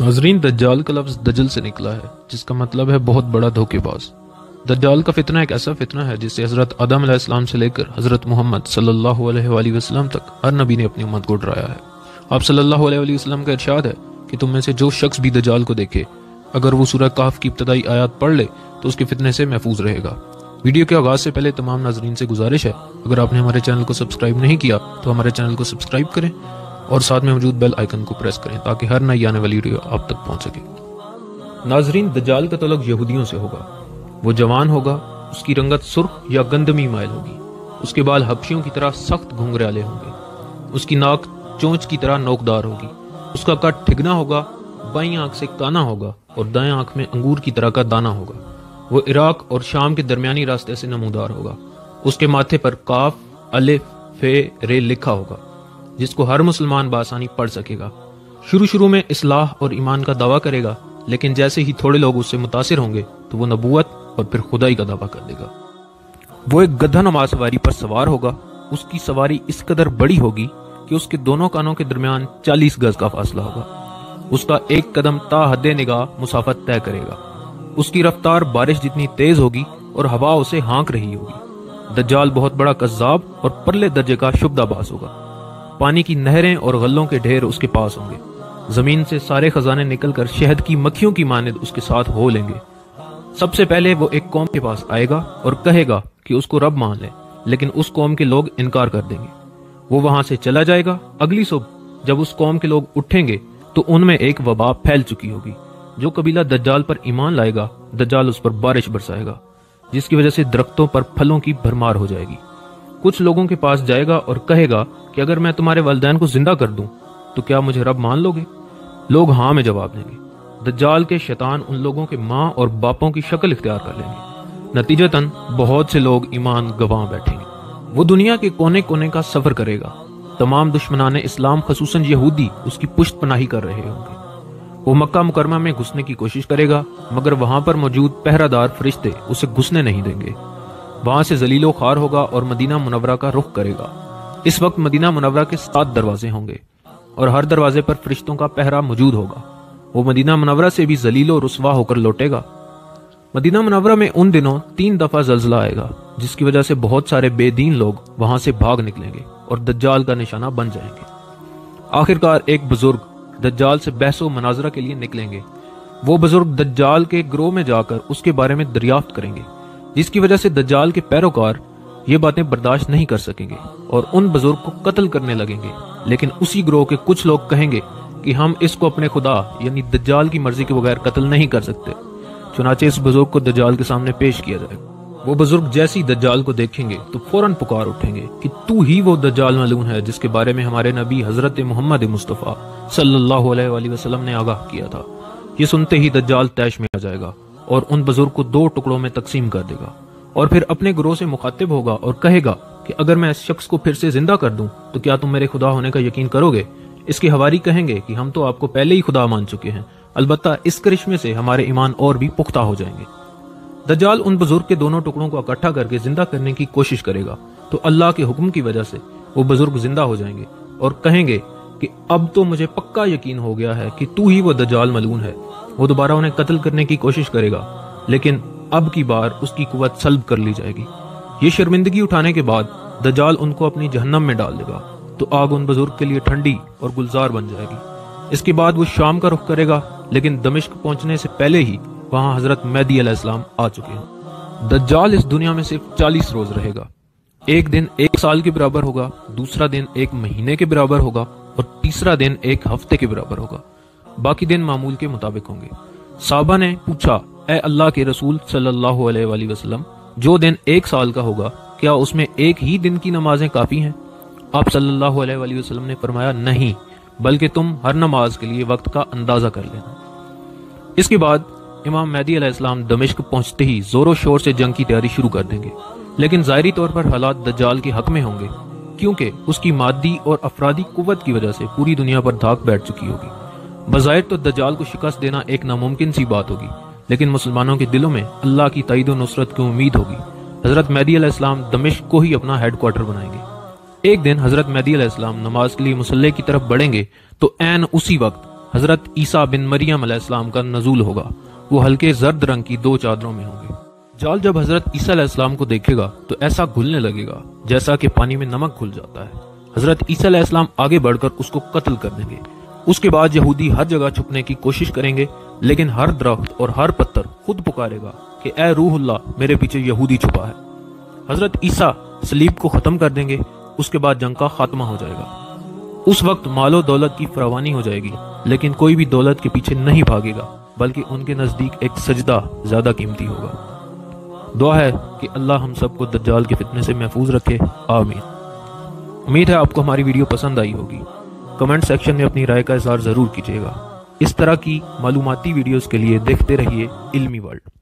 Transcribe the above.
ناظرین، دجال کا لفظ دجل سے نکلا ہے، جس کا مطلب ہے بہت بڑا دھوکے باز۔ دجال کا فتنہ ایک ایسا فتنہ ہے جسے حضرت آدم علیہ السلام سے لے کر حضرت محمد صلی اللہ علیہ وآلہ وسلم تک ہر نبی نے اپنی امت کو ڈرایا ہے۔ آپ صلی اللہ علیہ وآلہ وسلم کا ارشاد ہے کہ تم میں سے جو شخص بھی دجال کو دیکھے، اگر وہ سورہ کاف کی ابتدائی آیات پڑھ لے، تو اس کے فتنے سے محفوظ رہے گا۔ ویڈیو کے آغاز سے پہلے تمام ناظرین سے گزارش ہے، اگر آپ نے ہمارے چینل کو سبسکرائب نہیں کیا، تو ہمارے چینل کو سبسکرائب کریں۔ اور ساتھ میں موجود بیل آئیکن کو پریس کریں تاکہ ہر نئی آنے والی ویڈیو آپ تک پہنچ سکے۔ ناظرین، دجال کا تعلق یہودیوں سے ہوگا۔ وہ جوان ہوگا، اس کی رنگت سرخ یا گندمی مائل ہوگی۔ اس کے بال حبشیوں کی طرح سخت گھنگرے والے ہوں گے۔ اس کی ناک چونچ کی طرح نوکدار ہوگی۔ اس کا کٹ ٹھگنا ہوگا، بائیں آنکھ سے کانا ہوگا اور دائیں آنکھ میں انگور کی طرح کا دانا ہوگا۔ وہ عراق اور شام کے درمیانی راستے سے نمودار ہوگا۔ اس کے ماتھے پر کاف، الف، فے رے لکھا ہوگا۔ جس کو ہر مسلمان بآسانی پڑھ سکے گا۔ شروع شروع میں اصلاح اور ایمان کا دعویٰ کرے گا، لیکن جیسے ہی تھوڑے لوگ اس سے متاثر ہوں گے، تو وہ نبوت اور پھر خدائی کا دعویٰ کر دے گا۔ وہ ایک گدھا نما سواری پر سوار ہوگا۔ اس کی سواری اس قدر بڑی ہوگی کہ اس کے دونوں کانوں کے درمیان چالیس گز کا فاصلہ ہوگا۔ اس کا ایک قدم تا حد نگاہ مسافت طے کرے گا۔ اس کی رفتار بارش جتنی تیز ہوگی اور ہوا اسے ہانک رہی ہوگی۔ دجال بہت بڑا قذاب اور پرلے درجے کا شبدہ باز ہوگا۔ پانی کی نہریں اور غلوں کے ڈھیر اس کے پاس ہوں گے۔ زمین سے سارے خزانے نکل کر شہد کی مکھیوں کی مانند اس کے ساتھ ہو لیں گے۔ سب سے پہلے وہ ایک قوم کے پاس آئے گا اور کہے گا کہ اس کو رب مان لے، لیکن اس قوم کے لوگ انکار کر دیں گے۔ وہ وہاں سے چلا جائے گا۔ اگلی صبح جب اس قوم کے لوگ اٹھیں گے، تو ان میں ایک وبا پھیل چکی ہوگی، جو قبیلہ دجال پر ایمان لائے گا۔ دجال اس پر بارش برسائے گا، جس کی وجہ سے درختوں پر پھلوں کی بھرمار ہو جائے گی۔ کچھ لوگوں کے پاس جائے گا اور کہے گا کہ اگر میں تمہارے والدین کو زندہ کر دوں، تو کیا مجھے رب مان لو گے لوگ ہاں میں جواب دیں گے۔ دجال کے شیطان ان لوگوں کے ماں اور باپوں کی شکل اختیار کر لیں گے۔ نتیجتاً بہت سے لوگ ایمان گواہ بیٹھیں گے۔ وہ دنیا کے کونے کونے کا سفر کرے گا۔ تمام دشمنان اسلام، خصوصاً یہودی، اس کی پشت پناہی کر رہے ہوں گے۔ وہ مکہ مکرمہ میں گھسنے کی کوشش کرے گا، مگر وہاں پر موجود پہرہ دار فرشتے اسے گھسنے نہیں دیں گے۔ وہاں سے زلیل و خار ہوگا اور مدینہ منورہ کا رخ کرے گا۔ اس وقت مدینہ منورہ کے سات دروازے ہوں گے اور ہر دروازے پر فرشتوں کا پہرا موجود ہوگا۔ وہ مدینہ منورہ سے بھی زلیل و رسوا ہو کر لوٹے گا۔ مدینہ منورہ میں ان دنوں تین دفعہ زلزلہ آئے گا، جس کی وجہ سے بہت سارے بے دین لوگ وہاں سے بھاگ نکلیں گے اور دجال کا نشانہ بن جائیں گے۔ آخرکار ایک بزرگ دجال سے بحث و مناظرہ کے لیے نکلیں گے۔ وہ بزرگ دجال کے گروہ میں جا کر اس کے بارے میں دریافت کریں گے۔ جس کی وجہ سے دجال کے پیروکار یہ باتیں برداشت نہیں کر سکیں گے اور ان بزرگ کو قتل کرنے لگیں گے۔ لیکن اسی گروہ کے کچھ لوگ کہیں گے کہ ہم اس کو اپنے خدا یعنی دجال کی مرضی کے بغیر قتل نہیں کر سکتے۔ چنانچہ اس بزرگ کو دجال کے سامنے پیش کیا جائے۔ وہ بزرگ جیسی دجال کو دیکھیں گے تو فوراً پکار اٹھیں گے کہ تو ہی وہ دجال ملون ہے جس کے بارے میں ہمارے نبی حضرت محمد مصطفیٰ صلی اللہ علیہ وآلہ وسلم نے آگاہ کیا تھا۔ یہ سنتے ہی دجال تیش میں آ جائے گا۔ اور ان بزرگ کو دو ٹکڑوں میں تقسیم کر دے گا۔ اور پھر اپنے گروہ سے مخاطب ہوگا اور کہے گا کہ اگر میں اس شخص کو پھر سے زندہ کر دوں، تو کیا تم میرے خدا ہونے کا یقین کرو گے؟ اس کی ہواری کہیں گے کہ ہم تو آپ کو پہلے ہی خدا مان چکے ہیں۔ البتہ اس کرشمے سے ہمارے ایمان اور بھی پختہ ہو جائیں گے۔ دجال ان بزرگ کے دونوں ٹکڑوں کو اکٹھا کر کے زندہ کرنے کی کوشش کرے گا۔ تو اللہ کے حکم کی وجہ سے وہ بزرگ زندہ ہو جائیں گے اور کہیں گے کہ اب تو مجھے پکا یقین ہو گیا ہے کہ تو ہی وہ دجال ملون ہے۔ وہ دوبارہ انہیں قتل کرنے کی کوشش کرے گا، لیکن اب کی بار اس کی قوت سلب کر لی جائے گی۔ یہ شرمندگی اٹھانے کے بعد دجال ان کو اپنی جہنم میں ڈال دے گا، تو آگ ان بزرگ کے لیے ٹھنڈی اور گلزار بن جائے گی۔ اس کے بعد وہ شام کا رخ کرے گا، لیکن دمشق پہنچنے سے پہلے ہی وہاں حضرت مہدی علیہ السلام آ چکے ہیں۔ دجال اس دنیا میں صرف چالیس روز رہے گا۔ ایک دن ایک سال کے برابر ہوگا، دوسرا دن ایک مہینے کے برابر ہوگا اور تیسرا دن ایک ہفتے کے برابر ہوگا۔ باقی دن معمول کے مطابق ہوں گے۔ صحابہ نے پوچھا، اے اللہ کے رسول صلی اللہ علیہ وآلہ وسلم، جو دن ایک سال کا ہوگا، کیا اس میں ایک ہی دن کی نمازیں کافی ہیں؟ آپ صلی اللہ علیہ وآلہ وسلم نے فرمایا، نہیں، بلکہ تم ہر نماز کے لیے وقت کا اندازہ کر لینا۔ اس کے بعد امام مہدی علیہ السلام دمشق پہنچتے ہی زور و شور سے جنگ کی تیاری شروع کر دیں گے۔ لیکن ظاہری طور پر حالات دجال کے حق میں ہوں گے، کیونکہ اس کی مادی اور افرادی قوت کی وجہ سے پوری دنیا پر دھاک بیٹھ چکی ہوگی۔ بظاہر تو دجال کو شکست دینا ایک ناممکن سی بات ہوگی، لیکن مسلمانوں کے دلوں میں اللہ کی تعید و نصرت کی امید ہوگی۔ حضرت مہدی علیہ السلام دمشق کو ہی اپنا ہیڈ کوارٹر بنائیں گے۔ ایک دن حضرت مہدی علیہ السلام نماز کے لیے مسلح کی طرف بڑھیں گے تو این اسی وقت حضرت عیسیٰ بن مریم علیہ السلام کا نزول ہوگا۔ وہ ہلکے زرد رنگ کی دو چادروں میں ہوں گے۔ جال جب حضرت عیسیٰ علیہ السلام کو دیکھے گا تو ایسا گھلنے لگے گا جیسا کہ پانی میں نمک گھل جاتا ہے۔ حضرت عیسیٰ علیہ السلام آگے بڑھ کر اس کو قتل کر دیں گے۔ اس کے بعد یہودی ہر جگہ چھپنے کی کوشش کریں گے، لیکن ہر درخت اور ہر پتھر خود پکارے گا کہ اے روح اللہ، میرے پیچھے یہودی چھپا ہے۔ حضرت عیسیٰ سلیب کو ختم کر دیں گے، اس کے بعد جنگ کا خاتمہ ہو جائے گا۔ اس وقت مال و دولت کی فراوانی ہو جائے گی، لیکن کوئی بھی دولت کے پیچھے نہیں بھاگے گا، بلکہ ان کے نزدیک ایک سجدہ زیادہ قیمتی ہوگا۔ دعا ہے کہ اللہ ہم سب کو دجال کے فتنے سے محفوظ رکھے، آمین۔ امید ہے آپ کو ہماری ویڈیو پسند آئی ہوگی۔ کمنٹ سیکشن میں اپنی رائے کا اظہار ضرور کیجیے گا۔ اس طرح کی معلوماتی ویڈیوز کے لیے دیکھتے رہیے علمی ورلڈ۔